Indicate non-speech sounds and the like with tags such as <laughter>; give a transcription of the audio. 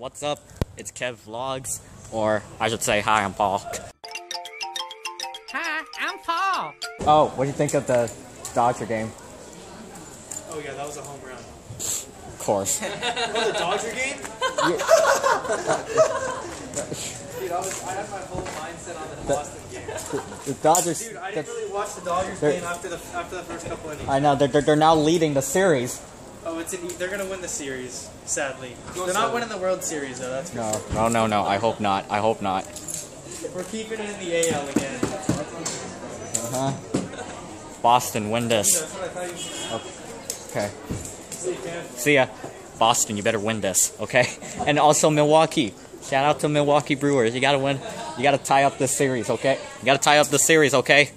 What's up? It's Kev Vlogs, or I should say, hi, I'm Paul. Hi, I'm Paul. Oh, what do you think of the Dodger game? Oh yeah, that was a home run. Of course. <laughs> Oh, the Dodger game? Dude, I was I had my whole mindset on the Boston game. <laughs> The Dodgers. Dude, I didn't really watch the Dodgers game after the after the first couple innings. I know they're, they're, they're now leading the series. It's an, they're gonna win the series. Sadly, they're not winning the World Series though. That's for No, sure. no, no, no. I hope not. I hope not. We're keeping it in the AL again. Uh huh. Boston, win this. That's what I thought you. Okay. See, See ya. Boston, you better win this, okay? <laughs> And also Milwaukee. Shout out to Milwaukee Brewers. You gotta win. You gotta tie up this series, okay? You gotta tie up the series, okay?